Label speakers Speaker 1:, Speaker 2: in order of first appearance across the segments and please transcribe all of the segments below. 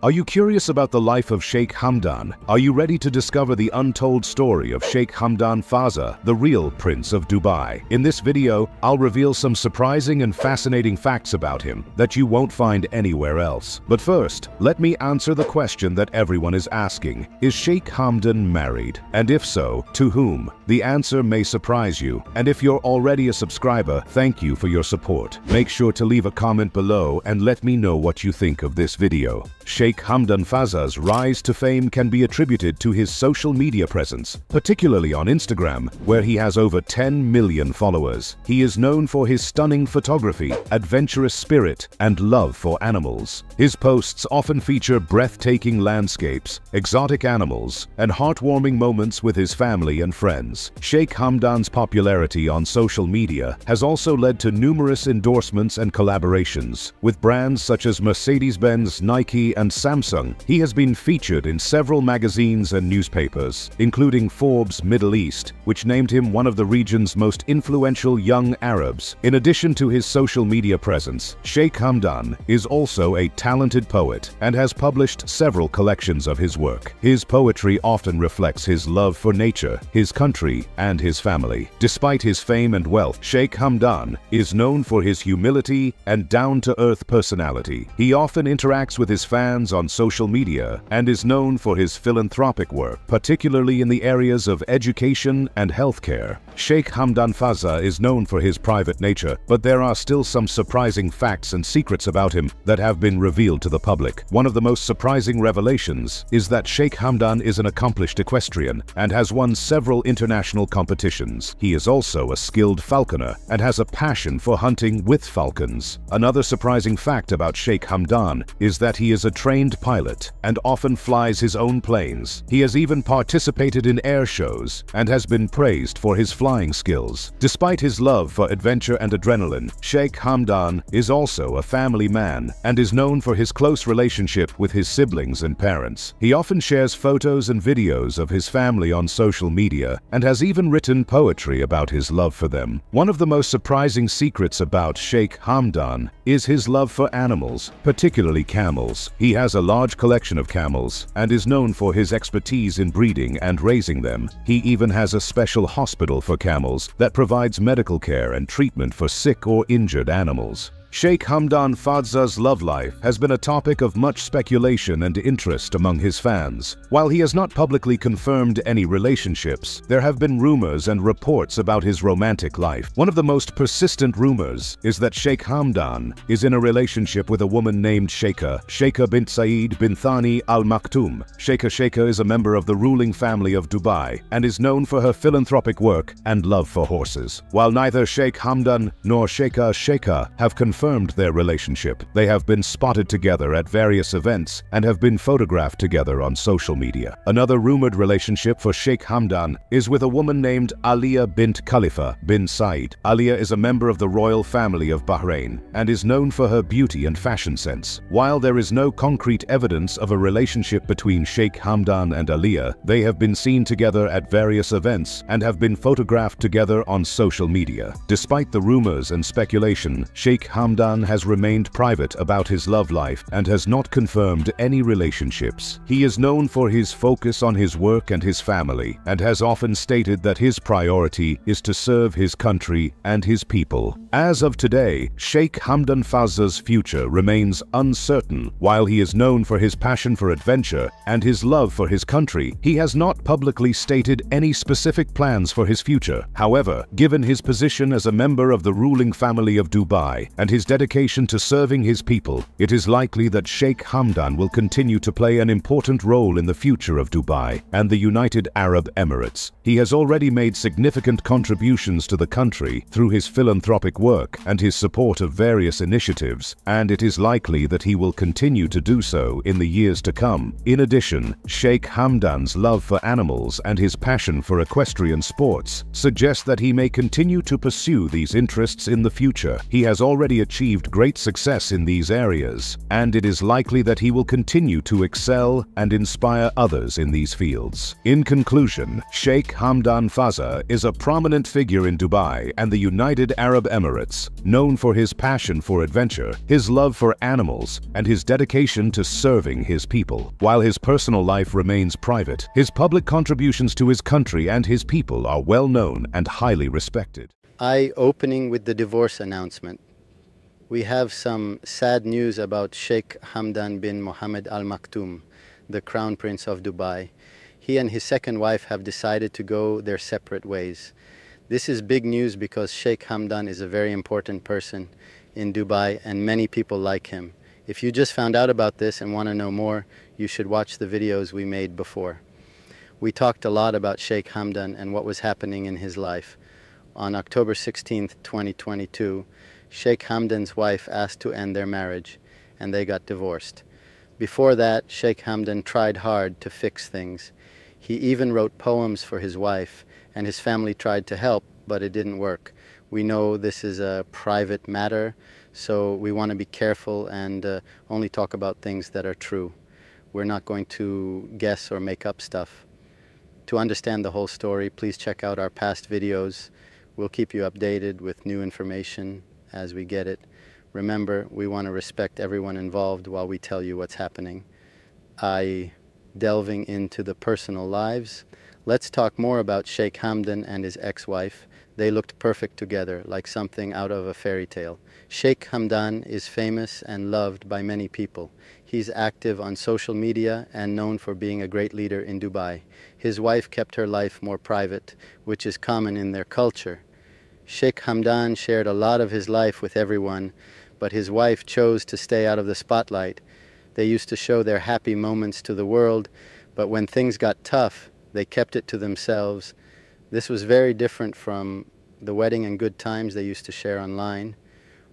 Speaker 1: Are you curious about the life of Sheikh Hamdan? Are you ready to discover the untold story of Sheikh Hamdan Fazza, the real Prince of Dubai? In this video, I'll reveal some surprising and fascinating facts about him that you won't find anywhere else. But first, let me answer the question that everyone is asking. Is Sheikh Hamdan married? And if so, to whom? The answer may surprise you. And if you're already a subscriber, thank you for your support. Make sure to leave a comment below and let me know what you think of this video. Sheikh Hamdan Fazza's rise to fame can be attributed to his social media presence, particularly on Instagram, where he has over 10 million followers. He is known for his stunning photography, adventurous spirit, and love for animals. His posts often feature breathtaking landscapes, exotic animals, and heartwarming moments with his family and friends. Sheikh Hamdan's popularity on social media has also led to numerous endorsements and collaborations with brands such as Mercedes-Benz, Nike, and Samsung, he has been featured in several magazines and newspapers, including Forbes Middle East, which named him one of the region's most influential young Arabs. In addition to his social media presence, Sheikh Hamdan is also a talented poet and has published several collections of his work. His poetry often reflects his love for nature, his country, and his family. Despite his fame and wealth, Sheikh Hamdan is known for his humility and down-to-earth personality. He often interacts with his fans on social media and is known for his philanthropic work, particularly in the areas of education and healthcare. Sheikh Hamdan Fazza is known for his private nature, but there are still some surprising facts and secrets about him that have been revealed to the public. One of the most surprising revelations is that Sheikh Hamdan is an accomplished equestrian and has won several international competitions. He is also a skilled falconer and has a passion for hunting with falcons. Another surprising fact about Sheikh Hamdan is that he is a trained pilot and often flies his own planes. He has even participated in air shows and has been praised for his flying skills. Despite his love for adventure and adrenaline, Sheikh Hamdan is also a family man and is known for his close relationship with his siblings and parents. He often shares photos and videos of his family on social media and has even written poetry about his love for them. One of the most surprising secrets about Sheikh Hamdan is his love for animals, particularly camels. He has a large collection of camels and is known for his expertise in breeding and raising them. He even has a special hospital for camels that provides medical care and treatment for sick or injured animals. Sheikh Hamdan Fazza's love life has been a topic of much speculation and interest among his fans. While he has not publicly confirmed any relationships, there have been rumors and reports about his romantic life. One of the most persistent rumors is that Sheikh Hamdan is in a relationship with a woman named Sheikha, Sheikha bint Saeed bin Thani Al Maktoum. Sheikha Sheikha is a member of the ruling family of Dubai and is known for her philanthropic work and love for horses. While neither Sheikh Hamdan nor Sheikha Sheikha have confirmed confirmed their relationship. They have been spotted together at various events and have been photographed together on social media. Another rumored relationship for Sheikh Hamdan is with a woman named Alia bint Khalifa bin Said. Alia is a member of the royal family of Bahrain and is known for her beauty and fashion sense. While there is no concrete evidence of a relationship between Sheikh Hamdan and Alia, they have been seen together at various events and have been photographed together on social media. Despite the rumors and speculation, Sheikh Hamdan Hamdan has remained private about his love life and has not confirmed any relationships. He is known for his focus on his work and his family and has often stated that his priority is to serve his country and his people. As of today, Sheikh Hamdan Fazza's future remains uncertain. While he is known for his passion for adventure and his love for his country, he has not publicly stated any specific plans for his future. However, given his position as a member of the ruling family of Dubai and his his dedication to serving his people, it is likely that Sheikh Hamdan will continue to play an important role in the future of Dubai and the United Arab Emirates. He has already made significant contributions to the country through his philanthropic work and his support of various initiatives, and it is likely that he will continue to do so in the years to come. In addition, Sheikh Hamdan's love for animals and his passion for equestrian sports suggest that he may continue to pursue these interests in the future. He has already achieved great success in these areas, and it is likely that he will continue to excel and inspire others in these fields. In conclusion, Sheikh Hamdan Fazza is a prominent figure in Dubai and the United Arab Emirates, known for his passion for adventure, his love for animals, and his dedication to serving his people. While his personal life remains private, his public contributions to his country and his people are well known and highly respected.
Speaker 2: Eye-opening with the divorce announcement. We have some sad news about Sheikh Hamdan bin Mohammed Al Maktoum, the Crown Prince of Dubai. He and his second wife have decided to go their separate ways. This is big news because Sheikh Hamdan is a very important person in Dubai and many people like him. If you just found out about this and want to know more, you should watch the videos we made before. We talked a lot about Sheikh Hamdan and what was happening in his life on October 16, 2022, Sheikh Hamdan's wife asked to end their marriage, and they got divorced. Before that, Sheikh Hamdan tried hard to fix things. He even wrote poems for his wife, and his family tried to help, but it didn't work. We know this is a private matter, so we want to be careful and uh, only talk about things that are true. We're not going to guess or make up stuff. To understand the whole story, please check out our past videos. We'll keep you updated with new information as we get it. Remember, we want to respect everyone involved while we tell you what's happening. I delving into the personal lives. Let's talk more about Sheikh Hamdan and his ex-wife. They looked perfect together, like something out of a fairy tale. Sheikh Hamdan is famous and loved by many people. He's active on social media and known for being a great leader in Dubai. His wife kept her life more private, which is common in their culture. Sheikh Hamdan shared a lot of his life with everyone, but his wife chose to stay out of the spotlight. They used to show their happy moments to the world, but when things got tough, they kept it to themselves. This was very different from the wedding and good times they used to share online.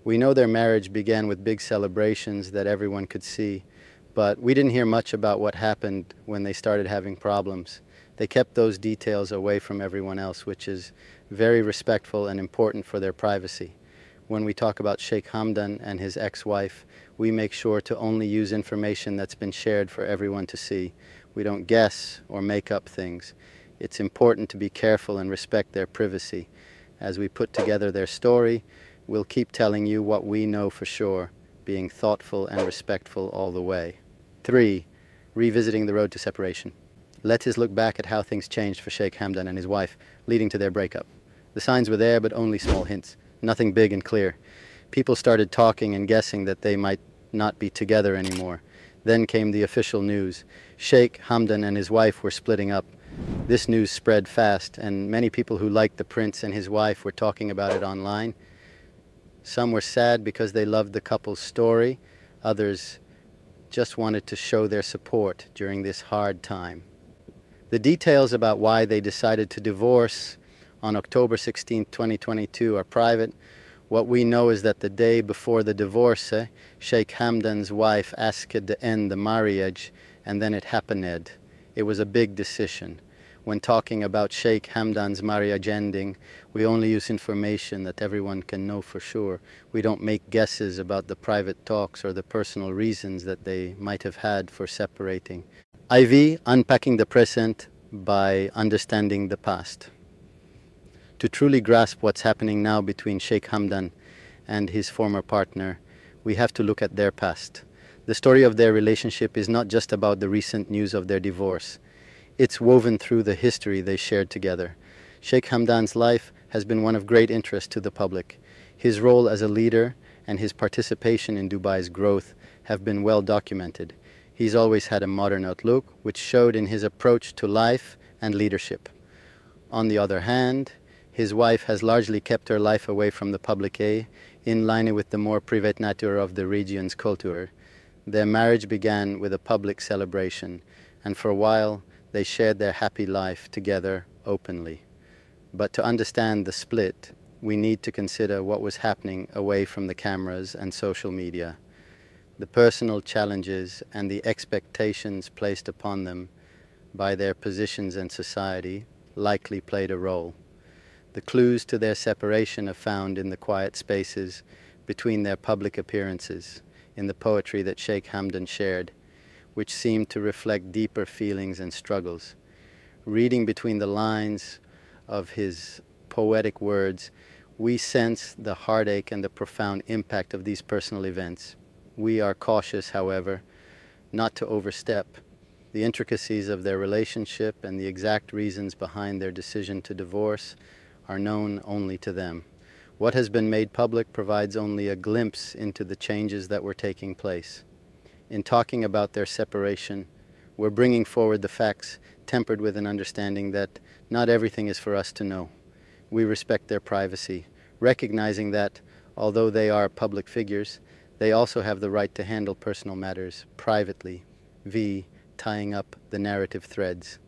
Speaker 2: We know their marriage began with big celebrations that everyone could see, but we didn't hear much about what happened when they started having problems. They kept those details away from everyone else, which is very respectful and important for their privacy. When we talk about Sheikh Hamdan and his ex-wife, we make sure to only use information that's been shared for everyone to see. We don't guess or make up things. It's important to be careful and respect their privacy. As we put together their story, we'll keep telling you what we know for sure, being thoughtful and respectful all the way. 3. Revisiting the road to separation. Let us look back at how things changed for Sheikh Hamdan and his wife, leading to their breakup. The signs were there, but only small hints, nothing big and clear. People started talking and guessing that they might not be together anymore. Then came the official news. Sheikh Hamdan and his wife were splitting up. This news spread fast, and many people who liked the prince and his wife were talking about it online. Some were sad because they loved the couple's story. Others just wanted to show their support during this hard time. The details about why they decided to divorce on October 16, 2022 are private. What we know is that the day before the divorce, eh, Sheikh Hamdan's wife asked to end the marriage and then it happened. It was a big decision. When talking about Sheikh Hamdan's marriage ending, we only use information that everyone can know for sure. We don't make guesses about the private talks or the personal reasons that they might have had for separating. IV, unpacking the present by understanding the past. To truly grasp what's happening now between Sheikh Hamdan and his former partner, we have to look at their past. The story of their relationship is not just about the recent news of their divorce. It's woven through the history they shared together. Sheikh Hamdan's life has been one of great interest to the public. His role as a leader and his participation in Dubai's growth have been well documented. He's always had a modern outlook, which showed in his approach to life and leadership. On the other hand, his wife has largely kept her life away from the public eye, in line with the more private nature of the region's culture. Their marriage began with a public celebration, and for a while they shared their happy life together openly. But to understand the split, we need to consider what was happening away from the cameras and social media the personal challenges and the expectations placed upon them by their positions in society likely played a role. The clues to their separation are found in the quiet spaces between their public appearances in the poetry that Sheikh Hamdan shared, which seemed to reflect deeper feelings and struggles. Reading between the lines of his poetic words, we sense the heartache and the profound impact of these personal events. We are cautious, however, not to overstep. The intricacies of their relationship and the exact reasons behind their decision to divorce are known only to them. What has been made public provides only a glimpse into the changes that were taking place. In talking about their separation, we're bringing forward the facts tempered with an understanding that not everything is for us to know. We respect their privacy, recognizing that, although they are public figures, they also have the right to handle personal matters privately, v. tying up the narrative threads.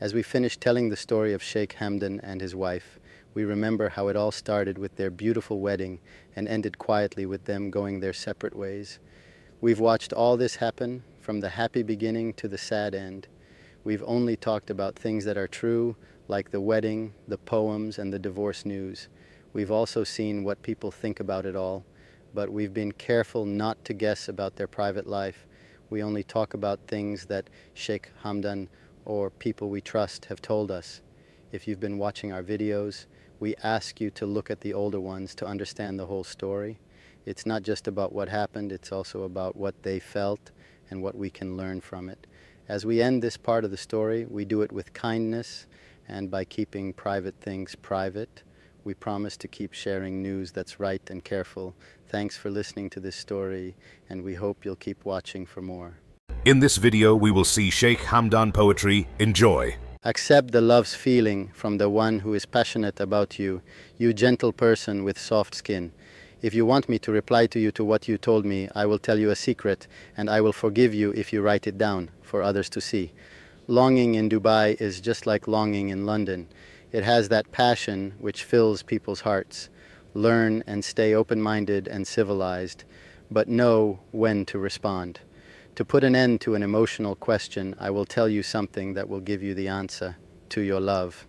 Speaker 2: As we finish telling the story of Sheikh Hamdan and his wife, we remember how it all started with their beautiful wedding and ended quietly with them going their separate ways. We've watched all this happen from the happy beginning to the sad end. We've only talked about things that are true, like the wedding, the poems, and the divorce news. We've also seen what people think about it all, but we've been careful not to guess about their private life. We only talk about things that Sheikh Hamdan or people we trust have told us. If you've been watching our videos, we ask you to look at the older ones to understand the whole story. It's not just about what happened, it's also about what they felt and what we can learn from it. As we end this part of the story, we do it with kindness and by keeping private things private. We promise to keep sharing news that's right and careful. Thanks for listening to this story, and we hope you'll keep watching for more.
Speaker 1: In this video, we will see Sheikh Hamdan poetry. Enjoy.
Speaker 2: Accept the love's feeling from the one who is passionate about you, you gentle person with soft skin. If you want me to reply to you to what you told me, I will tell you a secret, and I will forgive you if you write it down for others to see. Longing in Dubai is just like longing in London. It has that passion which fills people's hearts. Learn and stay open-minded and civilized, but know when to respond. To put an end to an emotional question, I will tell you something that will give you the answer to your love.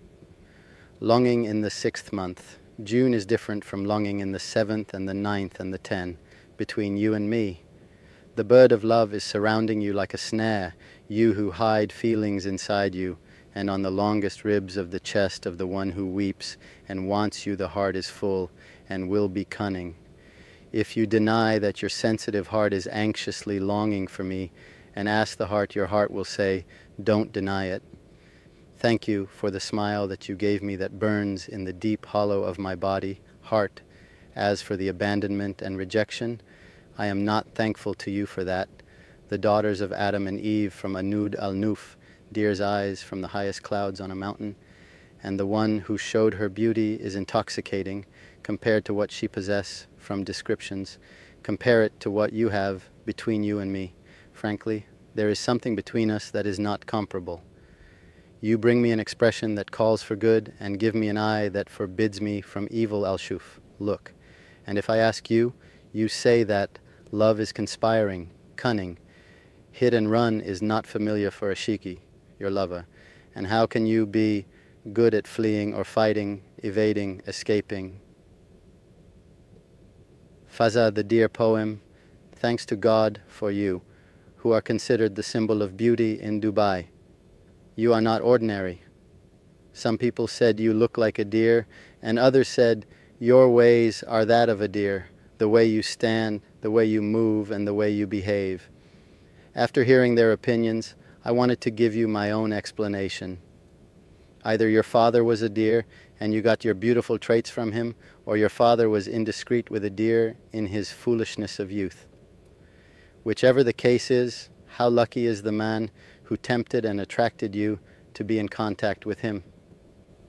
Speaker 2: Longing in the sixth month. June is different from longing in the seventh and the ninth and the ten, between you and me. The bird of love is surrounding you like a snare, you who hide feelings inside you, and on the longest ribs of the chest of the one who weeps and wants you the heart is full and will be cunning. If you deny that your sensitive heart is anxiously longing for me, and ask the heart, your heart will say, Don't deny it. Thank you for the smile that you gave me that burns in the deep hollow of my body, heart. As for the abandonment and rejection, I am not thankful to you for that. The daughters of Adam and Eve from Anud al-Nuf, deer's eyes from the highest clouds on a mountain, and the one who showed her beauty is intoxicating compared to what she possesses from descriptions. Compare it to what you have between you and me. Frankly, there is something between us that is not comparable. You bring me an expression that calls for good and give me an eye that forbids me from evil al-shuf, look. And if I ask you, you say that love is conspiring, cunning. Hit and run is not familiar for a shiki, your lover. And how can you be good at fleeing or fighting, evading, escaping, Fazza, the dear poem, thanks to God for you, who are considered the symbol of beauty in Dubai. You are not ordinary. Some people said you look like a deer, and others said your ways are that of a deer, the way you stand, the way you move, and the way you behave. After hearing their opinions, I wanted to give you my own explanation. Either your father was a deer and you got your beautiful traits from him, or your father was indiscreet with a deer in his foolishness of youth. Whichever the case is, how lucky is the man who tempted and attracted you to be in contact with him.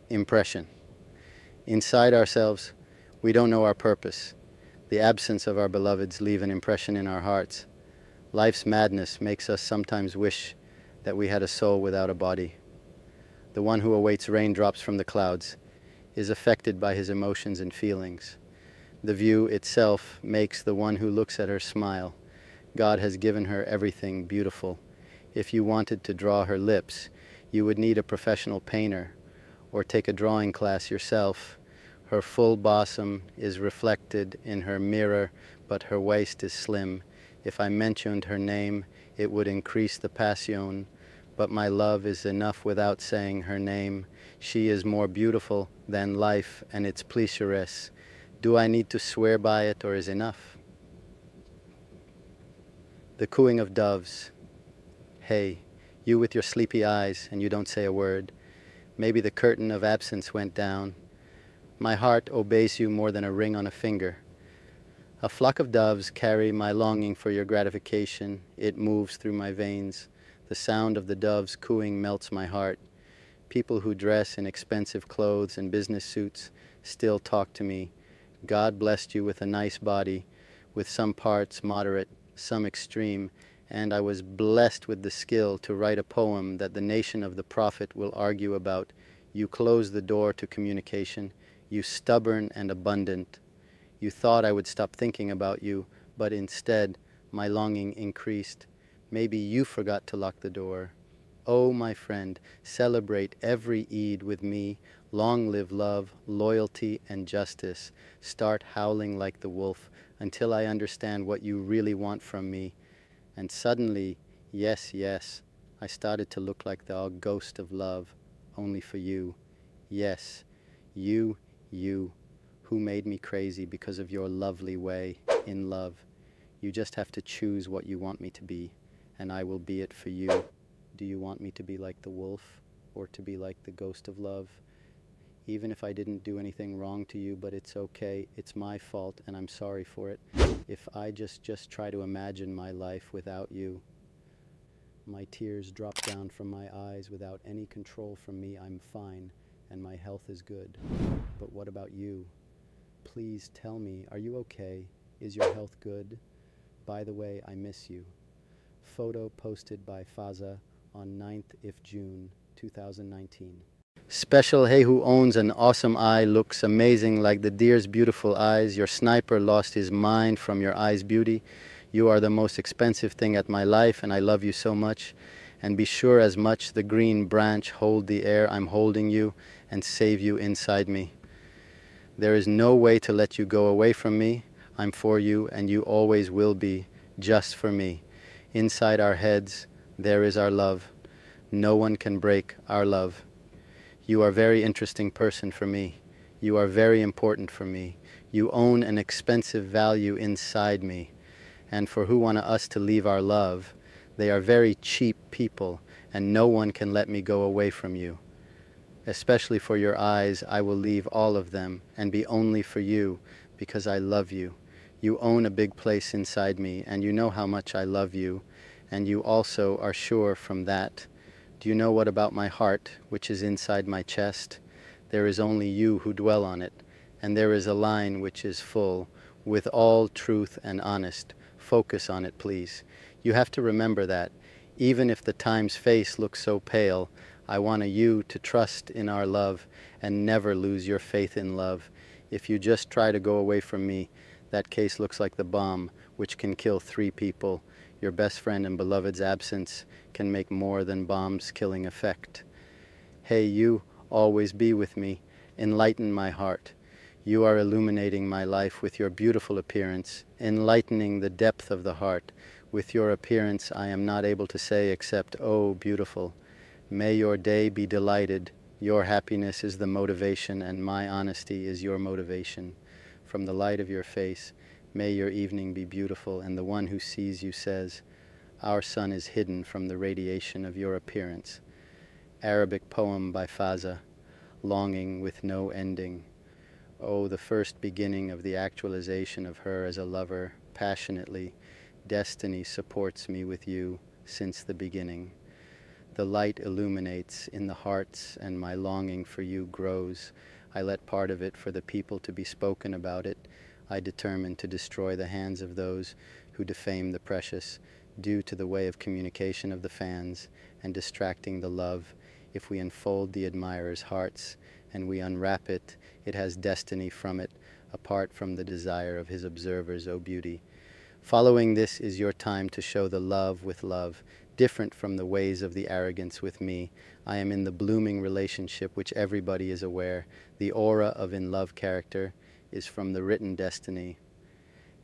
Speaker 2: Impression. Inside ourselves, we don't know our purpose. The absence of our beloveds leave an impression in our hearts. Life's madness makes us sometimes wish that we had a soul without a body. The one who awaits raindrops from the clouds is affected by his emotions and feelings. The view itself makes the one who looks at her smile. God has given her everything beautiful. If you wanted to draw her lips, you would need a professional painter or take a drawing class yourself. Her full bosom is reflected in her mirror, but her waist is slim. If I mentioned her name, it would increase the passion, but my love is enough without saying her name. She is more beautiful than life and its pleasuress. Do I need to swear by it or is enough? The cooing of doves. Hey, you with your sleepy eyes and you don't say a word. Maybe the curtain of absence went down. My heart obeys you more than a ring on a finger. A flock of doves carry my longing for your gratification. It moves through my veins. The sound of the doves cooing melts my heart. People who dress in expensive clothes and business suits still talk to me. God blessed you with a nice body, with some parts moderate, some extreme, and I was blessed with the skill to write a poem that the nation of the prophet will argue about. You close the door to communication you stubborn and abundant. You thought I would stop thinking about you, but instead my longing increased. Maybe you forgot to lock the door. Oh, my friend, celebrate every Eid with me. Long live love, loyalty, and justice. Start howling like the wolf until I understand what you really want from me. And suddenly, yes, yes, I started to look like the ghost of love, only for you. Yes, you you who made me crazy because of your lovely way in love. You just have to choose what you want me to be, and I will be it for you. Do you want me to be like the wolf or to be like the ghost of love? Even if I didn't do anything wrong to you, but it's okay. It's my fault, and I'm sorry for it. If I just, just try to imagine my life without you, my tears drop down from my eyes without any control from me, I'm fine and my health is good. But what about you? Please tell me, are you okay? Is your health good? By the way, I miss you. Photo posted by Fazza on 9th if June 2019. Special Hey who owns an awesome eye looks amazing like the deer's beautiful eyes. Your sniper lost his mind from your eye's beauty. You are the most expensive thing at my life and I love you so much. And be sure as much the green branch hold the air I'm holding you and save you inside me. There is no way to let you go away from me. I'm for you, and you always will be, just for me. Inside our heads, there is our love. No one can break our love. You are a very interesting person for me. You are very important for me. You own an expensive value inside me. And for who want us to leave our love, they are very cheap people, and no one can let me go away from you. Especially for your eyes, I will leave all of them and be only for you because I love you. You own a big place inside me and you know how much I love you and you also are sure from that. Do you know what about my heart, which is inside my chest? There is only you who dwell on it, and there is a line which is full, with all truth and honest. Focus on it, please. You have to remember that, even if the time's face looks so pale, I want you to trust in our love and never lose your faith in love. If you just try to go away from me, that case looks like the bomb, which can kill three people. Your best friend and beloved's absence can make more than bomb's killing effect. Hey, you, always be with me. Enlighten my heart. You are illuminating my life with your beautiful appearance, enlightening the depth of the heart. With your appearance I am not able to say except, oh, beautiful. May your day be delighted. Your happiness is the motivation, and my honesty is your motivation. From the light of your face, may your evening be beautiful, and the one who sees you says, Our sun is hidden from the radiation of your appearance. Arabic poem by Fazza, Longing with No Ending. Oh, the first beginning of the actualization of her as a lover, passionately, destiny supports me with you since the beginning. The light illuminates in the hearts, and my longing for you grows. I let part of it for the people to be spoken about it. I determine to destroy the hands of those who defame the precious, due to the way of communication of the fans, and distracting the love. If we unfold the admirer's hearts, and we unwrap it, it has destiny from it, apart from the desire of his observers, O beauty. Following this is your time to show the love with love, different from the ways of the arrogance with me. I am in the blooming relationship which everybody is aware. The aura of in love character is from the written destiny.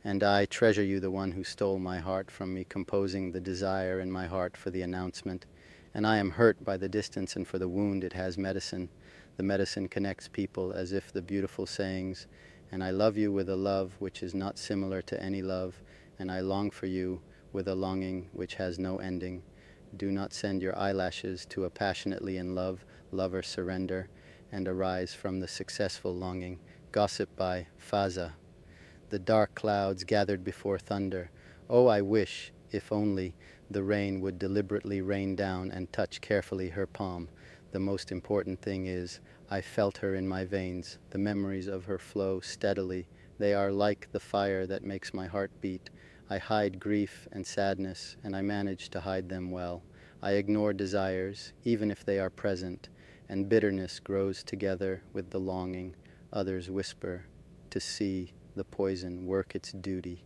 Speaker 2: And I treasure you, the one who stole my heart from me, composing the desire in my heart for the announcement. And I am hurt by the distance, and for the wound it has medicine. The medicine connects people as if the beautiful sayings, and I love you with a love which is not similar to any love, and I long for you with a longing which has no ending. Do not send your eyelashes to a passionately in love lover surrender and arise from the successful longing. Gossip by Fazza. The dark clouds gathered before thunder. Oh, I wish, if only, the rain would deliberately rain down and touch carefully her palm. The most important thing is, I felt her in my veins, the memories of her flow steadily. They are like the fire that makes my heart beat. I hide grief and sadness, and I manage to hide them well. I ignore desires, even if they are present, and bitterness grows together with the longing. Others whisper to see the poison work its duty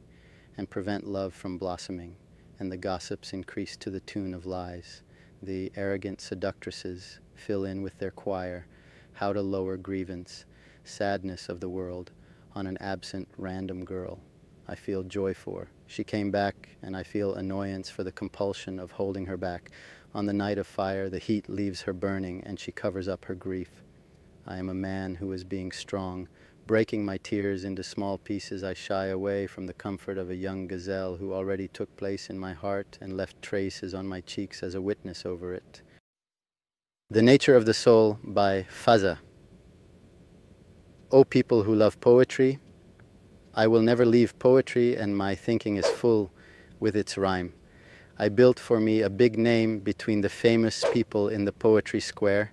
Speaker 2: and prevent love from blossoming, and the gossips increase to the tune of lies. The arrogant seductresses fill in with their choir how to lower grievance, sadness of the world on an absent random girl. I feel joy for. She came back, and I feel annoyance for the compulsion of holding her back. On the night of fire, the heat leaves her burning, and she covers up her grief. I am a man who is being strong. Breaking my tears into small pieces, I shy away from the comfort of a young gazelle who already took place in my heart and left traces on my cheeks as a witness over it. The Nature of the Soul by Fazza. O people who love poetry, I will never leave poetry and my thinking is full with its rhyme. I built for me a big name between the famous people in the poetry square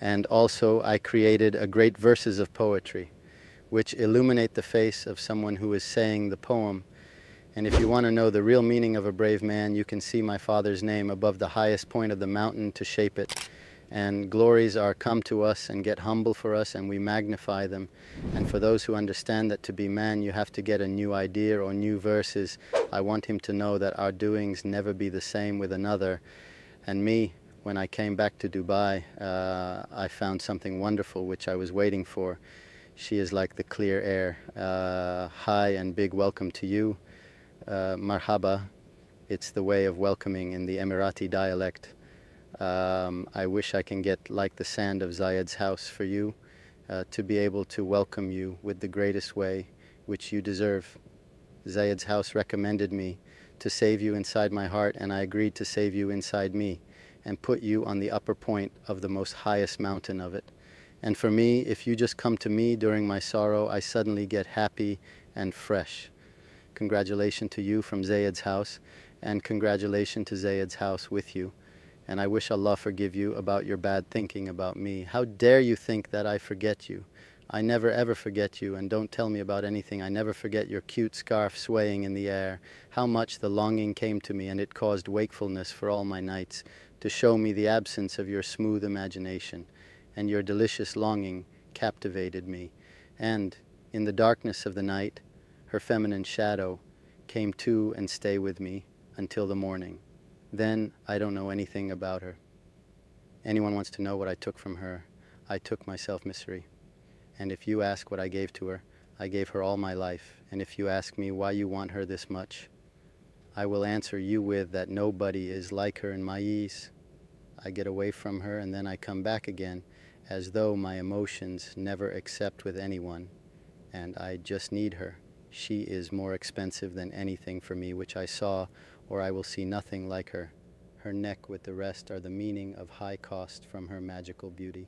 Speaker 2: and also I created a great verses of poetry which illuminate the face of someone who is saying the poem. And if you want to know the real meaning of a brave man, you can see my father's name above the highest point of the mountain to shape it and glories are come to us and get humble for us and we magnify them. And for those who understand that to be man you have to get a new idea or new verses I want him to know that our doings never be the same with another. And me when I came back to Dubai uh, I found something wonderful which I was waiting for. She is like the clear air. Uh, hi and big welcome to you. Uh, marhaba it's the way of welcoming in the Emirati dialect um, I wish I can get like the sand of Zayed's house for you uh, to be able to welcome you with the greatest way which you deserve. Zayed's house recommended me to save you inside my heart and I agreed to save you inside me and put you on the upper point of the most highest mountain of it. And for me, if you just come to me during my sorrow, I suddenly get happy and fresh. Congratulations to you from Zayed's house and congratulations to Zayed's house with you and I wish Allah forgive you about your bad thinking about me. How dare you think that I forget you? I never ever forget you, and don't tell me about anything. I never forget your cute scarf swaying in the air. How much the longing came to me, and it caused wakefulness for all my nights, to show me the absence of your smooth imagination, and your delicious longing captivated me. And, in the darkness of the night, her feminine shadow came to and stay with me until the morning then I don't know anything about her. Anyone wants to know what I took from her, I took myself misery. And if you ask what I gave to her, I gave her all my life. And if you ask me why you want her this much, I will answer you with that nobody is like her in my ease. I get away from her and then I come back again as though my emotions never accept with anyone and I just need her. She is more expensive than anything for me which I saw or I will see nothing like her. Her neck with the rest are the meaning of high cost from her magical beauty.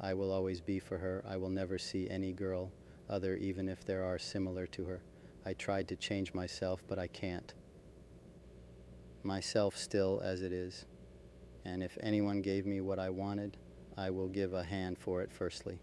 Speaker 2: I will always be for her. I will never see any girl other even if there are similar to her. I tried to change myself, but I can't. Myself still as it is. And if anyone gave me what I wanted, I will give a hand for it firstly.